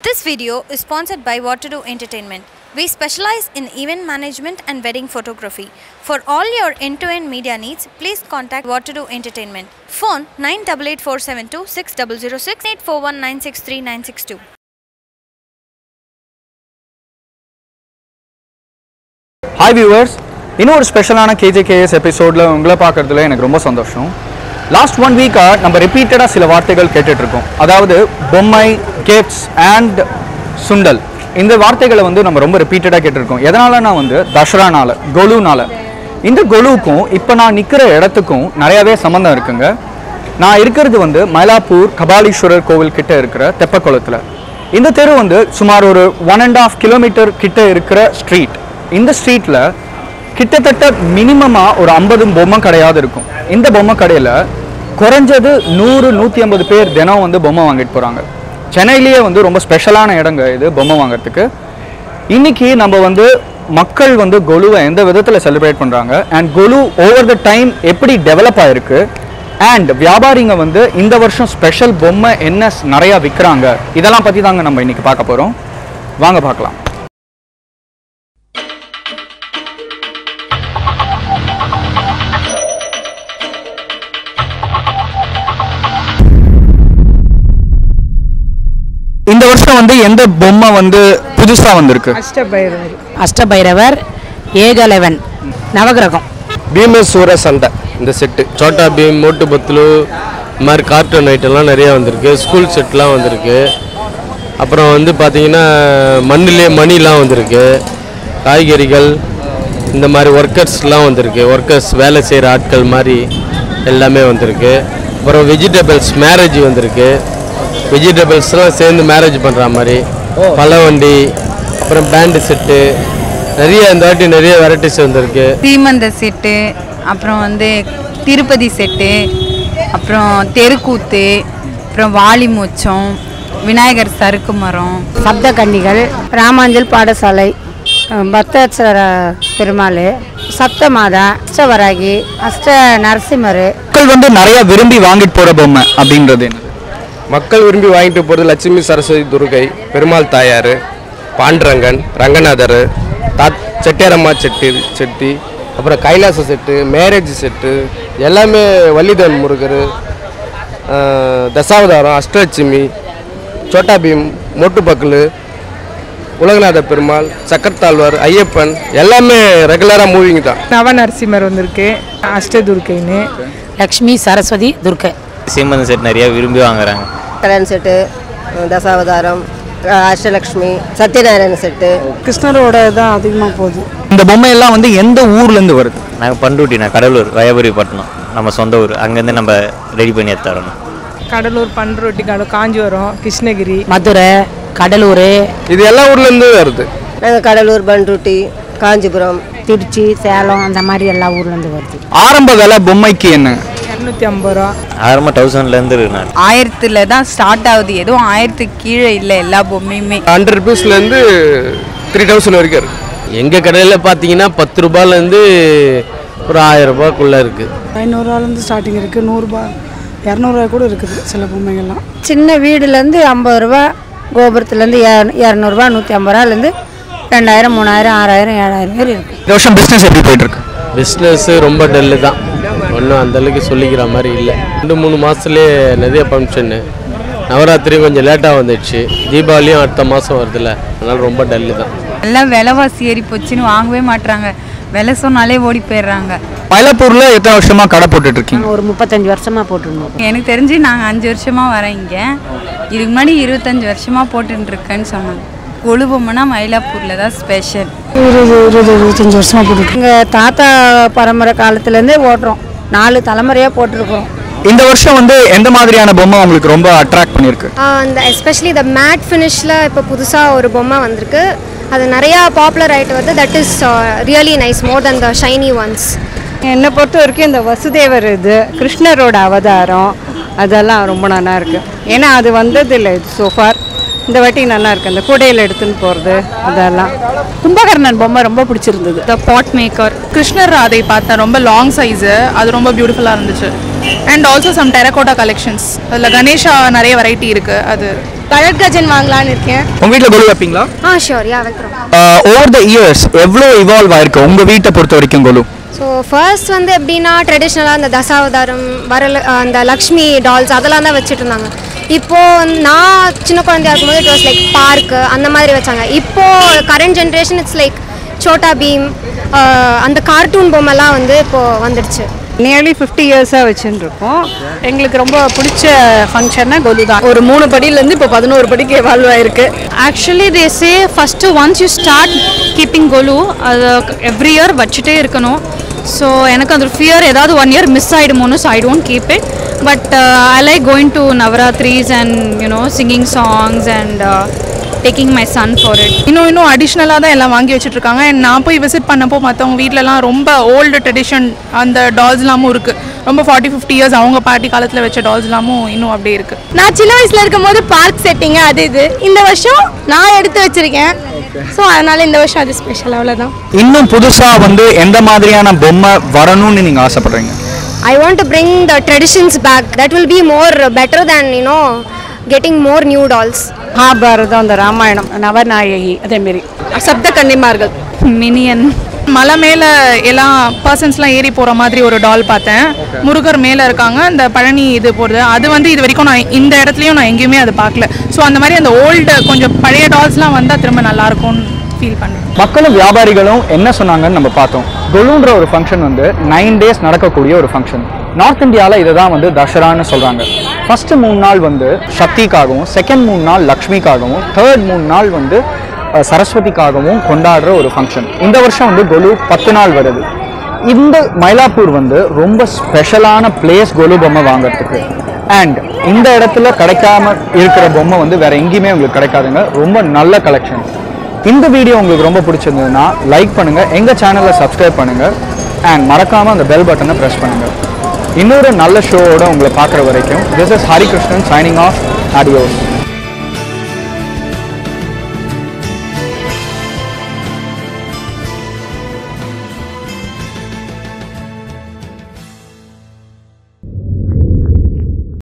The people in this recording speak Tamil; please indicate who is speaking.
Speaker 1: This video is sponsored by What to Do Entertainment. We specialize in event management and wedding photography. For all your end-to-end media needs, please contact What to Do Entertainment. Phone 988472 6006 841963
Speaker 2: hi viewers இன்னும் ஒரு ஸ்பெஷலான கேஜேகேஎஸ் எபிசோடில் உங்களை பார்க்குறதுல எனக்கு ரொம்ப சந்தோஷம் லாஸ்ட் ஒன் வீக்காக நம்ம ரிப்பீட்டடாக சில வார்த்தைகள் கேட்டுட்ருக்கோம். அதாவது பொம்மை கேப்ஸ் அண்ட் சுண்டல். இந்த வார்த்தைகளை வந்து நம்ம ரொம்ப ரிப்பீட்டடாக கேட்டிருக்கோம் எதனாலனா வந்து தசரானால கொலுனால. இந்த கொலுவுக்கும் இப்போ நான் நிற்கிற இடத்துக்கும் நிறையாவே சம்மந்தம் இருக்குங்க. நான் இருக்கிறது வந்து மயிலாப்பூர் கபாலீஸ்வரர் கோவில் கிட்ட இருக்கிற தெப்பக்குளத்தில். இந்த தெரு வந்து சுமார் ஒரு ஒன் அண்ட் ஆஃப் கிலோமீட்டர் கிட்ட இருக்கிற ஸ்ட்ரீட் இந்த ஸ்ட்ரீட்டில் கிட்டத்தட்ட மினிமமாக ஒரு ஐம்பது பொம்மை கடையாவது இருக்கும். இந்த பொம்மை கடையில் குறைஞ்சது நூறு நூற்றி ஐம்பது பேர் தினம் வந்து பொம்மை வாங்கிட்டு போகிறாங்க சென்னையிலேயே வந்து ரொம்ப ஸ்பெஷலான இடங்க இது பொம்மை வாங்குறதுக்கு. இன்னைக்கு நம்ம வந்து மக்கள் வந்து கொலுவை எந்த விதத்தில் செலிப்ரேட் பண்ணுறாங்க and Golu over the time எப்படி டெவலப் ஆயிருக்கு? அண்ட் வியாபாரிங்க வந்து இந்த வருஷம் ஸ்பெஷல் பொம்மை என்ன நிறையா விற்கிறாங்க இதெல்லாம் பற்றி தாங்க நம்ம இன்னைக்கு பார்க்க போகிறோம் வாங்க பார்க்கலாம். வருஷம் வந்து எந்த பொம்மை வந்து புதுசாக வந்திருக்கு?
Speaker 3: அஷ்டபைரவர்.
Speaker 4: அஷ்டபைரவர் ஏகலவன் நவகிரகம்.
Speaker 5: பீமசூர சண்டை இந்த செட்டு சோட்டா பீம் மோட்டு பத்துலு இந்த மாதிரி கார்ட்டூன் ஐட்டம்லாம் நிறைய வந்திருக்கு. ஸ்கூல் செட்லாம் வந்திருக்கு. அப்புறம் வந்து பார்த்தீங்கன்னா மண்ணிலே மணிலாம் வந்திருக்கு. காய்கறிகள் இந்த மாதிரி ஒர்க்கர்ஸ்லாம் வந்திருக்கு. ஒர்க்கர்ஸ் வேலை செய்கிற ஆட்கள் மாதிரி எல்லாமே வந்திருக்கு. அப்புறம் வெஜிடபிள்ஸ் மேரேஜ் வந்திருக்கு. வெஜிடபிள்ஸ்லாம் சேர்ந்து மேரேஜ் பண்ணுற மாதிரி. பழ வண்டி அப்புறம் பேண்டு செட்டு நிறைய இந்த வாட்டி நிறைய வெரைட்டிஸ் வந்திருக்கு.
Speaker 3: சீமந்த செட்டு அப்புறம் வந்து திருப்பதி செட்டு அப்புறம் தெருக்கூத்து அப்புறம் வாளி மோச்சம் விநாயகர் சறுக்கு மரம்.
Speaker 4: சப்த கன்னிகள் ராமாஞ்சல் பாடசாலை பக்தேஸ்வர பெருமாள் சப்த மாதா அஷ்டவராகி அஷ்ட நரசிம்மர்.
Speaker 2: மக்கள் வந்து நிறைய விரும்பி வாங்கிட்டு போற பொம்மை அப்படின்றது என்ன?
Speaker 5: மக்கள் விரும்பி வாங்கிட்டு போகிறது லட்சுமி சரஸ்வதி துர்கை பெருமாள் தாயார் பாண்டரங்கன் ரங்கநாதர் தாத் செட்டியாரம்மா செட்டி செட்டி அப்புறம் கைலாச செட்டு மேரேஜ் செட்டு எல்லாமே வள்ளிதன் முருகர் தசாவதாரம் அஷ்டலட்சுமி சோட்டா பீம் மோட்டு பக்கலு உலகநாத பெருமாள் சக்கரத்தாழ்வார் ஐயப்பன் எல்லாமே ரெகுலராக மூவிங் தான்.
Speaker 3: நவநரசிம்மர் வந்திருக்கு அஷ்டதுர்க்கைன்னு
Speaker 4: லக்ஷ்மி சரஸ்வதி துர்க்கை
Speaker 6: சீமந்தம் செட் நிறைய விரும்பி வாங்குறாங்க.
Speaker 7: Kalyan set Dasavatharam Ashtalakshmi Satyanarayana set.
Speaker 3: கிருஷ்ணரோட தான் அதிகமாக போகுது.
Speaker 2: இந்த பொம்மை எல்லாம் வந்து எந்த ஊர்ல இருந்து வருது?
Speaker 6: நாங்கள் பண்ருட்டி நான் கடலூர் வயபுரிப்பட்டினம். நம்ம சொந்த ஊர். அங்கேருந்து நம்ம ரெடி பண்ணி எடுத்து தரணும்
Speaker 3: கடலூர் பன்ருட்டி கடலூர் காஞ்சிபுரம் கிருஷ்ணகிரி.
Speaker 4: மதுரை கடலூர்.
Speaker 5: இது எல்லா ஊர்லேருந்து வருது.
Speaker 7: நாங்கள் கடலூர் பண்ருட்டி காஞ்சிபுரம்.
Speaker 4: திருச்சி சேலம் அந்த மாதிரி எல்லா ஊர்லேருந்து வருது.
Speaker 2: ஆரம்ப விலை பொம்மைக்கு என்ன
Speaker 3: இரநூத்தி ஐம்பது ரூபா.
Speaker 6: ஆரம்பம் தௌசண்ட்லேருந்து இருக்கு நான்.
Speaker 3: ஆயிரத்துல தான் ஸ்டார்ட் ஆகுது. எதுவும் ஆயிரத்துக்கு கீழே இல்லை எல்லா பொம்மையுமே.
Speaker 5: ஹண்ட்ரட் ருபீஸ்லேருந்து த்ரீ தௌசண்ட் வரைக்கும் இருக்கு. எங்கள் கடையில் பார்த்தீங்கன்னா பத்து ரூபாயிலேருந்து ஒரு ஆயிரம் ரூபாய்க்குள்ளே இருக்குது
Speaker 8: ஐநூறுரூவாலேருந்து ஸ்டார்டிங் இருக்குது நூறுரூபா இரநூறுவா கூட இருக்குது சில பொம்மைகள்லாம்.
Speaker 4: சின்ன வீடுலேருந்து ஐம்பது ரூபா கோபுரத்துலேருந்து இரநூறுபா நூற்றி ஐம்பது ரூபாலேருந்து ரெண்டாயிரம் மூணாயிரம் ஆறாயிரம் ஏழாயிரம் பேர் இருக்குது
Speaker 2: இந்த வருஷம் பிசினஸ் எப்படி போயிட்டு இருக்கு?
Speaker 5: பிஸ்னஸ்ஸு ரொம்ப டல்லு தான். ஒன்றும் அந்தளவுக்கு சொல்லிக்கிற மாதிரி இல்லை. ரெண்டு மூணு மாதத்துலேயே நிறைய ஃபங்க்ஷனு நவராத்திரி கொஞ்சம் லேட்டாக வந்துடுச்சு. தீபாவளியும் அடுத்த மாதம் வருதுல்ல. அதனால் ரொம்ப டல்லு தான்.
Speaker 3: எல்லாம் விலைவாசி ஏறி போச்சுன்னு வாங்கவே மாட்றாங்க. விலை சொன்னாலே ஓடி போயிடுறாங்க.
Speaker 2: மயிலாப்பூர்ல எத்தனை வருஷமா கடை போட்டுட்டு இருக்கீங்க?
Speaker 4: ஒரு முப்பத்தஞ்சு வருஷமாக போட்டுருந்தோம்.
Speaker 3: எனக்கு தெரிஞ்சு நாங்கள் அஞ்சு வருஷமாக வரேன் இங்கே. இதுக்கு முன்னாடி இருபத்தஞ்சு வருஷமாக போட்டுட்டு இருக்கேன்னு சொன்னாங்க. கொழு பொம்மைனா மயிலாப்பூரில் தான் ஸ்பெஷல்
Speaker 8: இருபது இருபது இருபத்தஞ்சி வருஷமாக போட்டுட்டு
Speaker 4: எங்கள் தாத்தா பரம்பரை காலத்துலேருந்தே ஓட்டுறோம். நாலு தலைமுறையாக போட்டிருக்கிறோம்
Speaker 2: இந்த வருஷம் வந்து எந்த மாதிரியான பொம்மை உங்களுக்கு ரொம்ப அட்ராக்ட் பண்ணிருக்கு
Speaker 9: அந்த எஸ்பெஷலி இந்த மேட் ஃபினிஷில் இப்போ புதுசாக ஒரு பொம்மை வந்திருக்கு. அது நிறையா பாப்புலர் ஆகிட்டு வருது. That is really nice more then the shiny ones
Speaker 3: என்னை பொறுத்த வரைக்கும் இந்த வசுதேவர் இது கிருஷ்ணரோட அவதாரம். அதெல்லாம் ரொம்ப நல்லா இருக்கு. ஏன்னா அது வந்தது இல்லை இது சோஃபார் இந்த வாட்டி நல்லா இருக்கு. அந்த கூடையில் எடுத்துன்னு போகிறது அதெல்லாம்.
Speaker 8: கும்பகர்ணன் பொம்மை ரொம்ப பிடிச்சிருந்தது.
Speaker 10: த பாட் மேக்கர் கிருஷ்ணர் ராதை பார்த்தேன் ரொம்ப லாங் சைஸு அது ரொம்ப பியூட்டிஃபுல்லாக இருந்துச்சு. And also some terracotta collections அதில் கணேஷா நிறைய வெரைட்டி இருக்குது அது
Speaker 9: கலர் கஜன் வாங்கலான்னு இருக்கேன்.
Speaker 2: உங்கள் வீட்டில் கொலு வைப்பீங்களா?
Speaker 9: ஆ ஷோர் யா வைக்கிறோம்.
Speaker 2: ஓவர் த இயர்ஸ் எவ்வளோ இவால்வ் ஆயிருக்கு? உங்கள் வீட்டை பொறுத்த வரைக்கும் கொலு.
Speaker 9: ஸோ ஃபர்ஸ்ட் வந்து எப்படின்னா ட்ரெடிஷ்னலாக அந்த தசாவதாரம் வரல அந்த லக்ஷ்மி டால்ஸ் அதெல்லாம் தான் வச்சுட்டு இருந்தாங்க. இப்போது நான் சின்ன குழந்தையா இருக்கும்போது இட் வாஸ் லைக் பார்க்கு அந்த மாதிரி வச்சாங்க. இப்போது current generation it's like Chhota Bheem அந்த கார்ட்டூன் பொம்மைலாம் வந்து இப்போது வந்துடுச்சு.
Speaker 3: நியர்லி ஃபிஃப்டி இயர்ஸாக வச்சுருக்கோம் எங்களுக்கு ரொம்ப பிடிச்ச ஃபங்க்ஷன்னா கொலு தான் ஒரு மூணு படியிலேருந்து இப்போ பதினோரு படிக்கு எவால்வ் ஆயிருக்கு.
Speaker 11: Actually they say first once you start keeping Golu அது எவ்ரி இயர் வச்சுட்டே இருக்கணும். ஸோ எனக்கு அந்த ஃபியர் ஏதாவது one year miss ஆகிடுமோன்னு so I don't keep it but I like going to Navratris and you know singing songs and taking my son for it
Speaker 10: இன்னும் இன்னும் அடிஷ்னலாக தான் எல்லாம் வாங்கி வச்சுட்டு இருக்காங்க அண்ட் நான் போய் விசிட் பண்ணப்போ மற்றவங்க வீட்டிலலாம் ரொம்ப ஓல்டு ட்ரெடிஷன் அந்த டால்ஸ்லாமும் இருக்குது ரொம்ப ஃபார்ட்டி ஃபிஃப்டி இயர்ஸ் அவங்க பாட்டி காலத்தில் வச்ச டால்ஸ்லாமும் இன்னும் அப்படியே இருக்குது
Speaker 9: நான் சின்ன வயசில் இருக்கும்போது பார்க் செட்டிங் அது இது. இந்த வருஷம் நான் எடுத்து வச்சிருக்கேன். ஸோ அதனால இந்த வருஷம் அது ஸ்பெஷல் அவ்வளோதான்
Speaker 2: இன்னும் புதுசாக வந்து எந்த மாதிரியான பொம்மை வரணும்னு நீங்கள் ஆசைப்படுறீங்க?
Speaker 9: I want to bring the traditions back. That will be more better than, you know, getting more new dolls.
Speaker 3: Mahabharatam அந்த ராமாயணம் நவநாயகி அதேமாரி சப்த கன்னிமார்கள்.
Speaker 11: மினியன்.
Speaker 10: மலை மேலே எல்லாம் பர்சன்ஸ்லாம் ஏறி போகிற மாதிரி ஒரு டால் பார்த்தேன். முருகர் மேலே இருக்காங்க. அந்த பழனி இது போகிறது அது வந்து இது வரைக்கும் நான் இந்த இடத்துலையும் நான் எங்கேயுமே அது பார்க்கல. ஸோ அந்த மாதிரி அந்த ஓல்டு கொஞ்சம் பழைய டால்ஸ்லாம் வந்தால் திரும்ப நல்லா இருக்கும்னு ஃபீல் பண்ணேன்
Speaker 2: மக்களும் வியாபாரிகளும் என்ன சொன்னாங்கன்னு நம்ம பார்த்தோம். கொலுன்ற ஒரு ஃபங்க்ஷன் வந்து நைன் டேஸ் நடக்கக்கூடிய ஒரு ஃபங்க்ஷன் நார்த் இந்தியாவில் இதை தான் வந்து தசரான்னு சொல்கிறாங்க ஃபர்ஸ்ட் மூணு நாள் வந்து சக்திக்காகவும் செகண்ட் மூணு நாள் லக்ஷ்மிக்காகவும் தேர்ட் மூணு நாள் வந்து சரஸ்வதிக்காகவும் கொண்டாடுற ஒரு ஃபங்க்ஷன் இந்த வருஷம் வந்து கொலு பத்து நாள் வருது. இந்த மயிலாப்பூர் வந்து ரொம்ப ஸ்பெஷலான பிளேஸ் கொலு பொம்மை வாங்குறதுக்கு. அண்ட் இந்த இடத்துல கிடைக்காம இருக்கிற பொம்மை வந்து வேற எங்கேயுமே உங்களுக்கு கிடைக்காதுங்க. ரொம்ப நல்ல கலெக்ஷன் இந்த வீடியோ உங்களுக்கு ரொம்ப பிடிச்சிருந்ததுன்னா லைக் பண்ணுங்கள் எங்கள் சேனலை சப்ஸ்கிரைப் பண்ணுங்கள் அண்ட் மறக்காமல் அந்த பெல் பட்டனை ப்ரெஸ் பண்ணுங்கள் இன்னொரு நல்ல ஷோவோட உங்களை பார்க்குற வரைக்கும் this is Harikrishnan signing off adios